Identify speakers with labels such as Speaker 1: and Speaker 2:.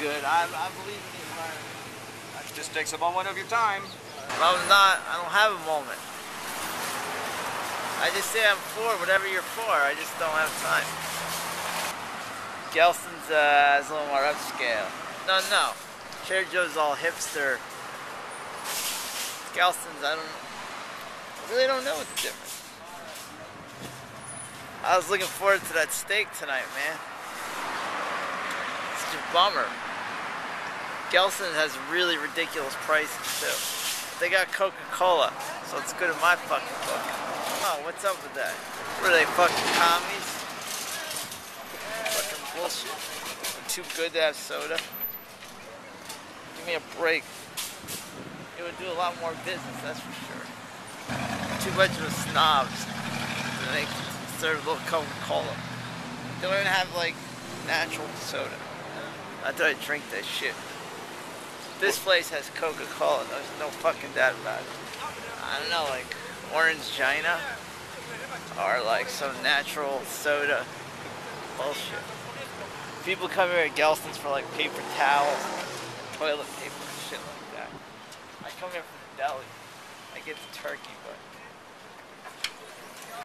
Speaker 1: good. I, I believe in the environment.
Speaker 2: That just takes a moment of your time.
Speaker 1: If I'm not, I don't have a moment. I just say I'm for whatever you're for. I just don't have time. Gelson's uh, is a little more upscale. No, no. Trader Joe's all hipster. Gelson's, I don't, I really don't know what the difference. I was looking forward to that steak tonight, man. Bummer. Gelson has really ridiculous prices too. They got Coca-Cola, so it's good in my fucking book. Oh, what's up with that? What are they, fucking commies? Fucking bullshit. They're too good to have soda. Give me a break. It would do a lot more business, that's for sure. Too much of a snobs. They serve a little Coca-Cola. They don't even have like natural soda. Not thought I'd drink that shit. This place has Coca-Cola. There's no fucking doubt about it. I don't know, like Orangina or like some natural soda. Bullshit. People come here at Gelson's for like paper towels, toilet paper, shit like that. I come here for the deli. I get the turkey, but